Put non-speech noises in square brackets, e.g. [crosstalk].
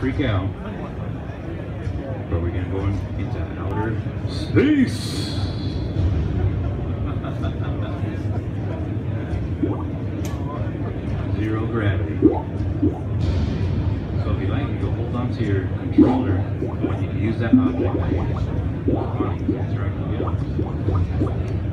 freak out. But we're gonna go in, into outer space. [laughs] Zero gravity. So if you like, you go hold on to your controller when you use that object. Come that's right, yeah.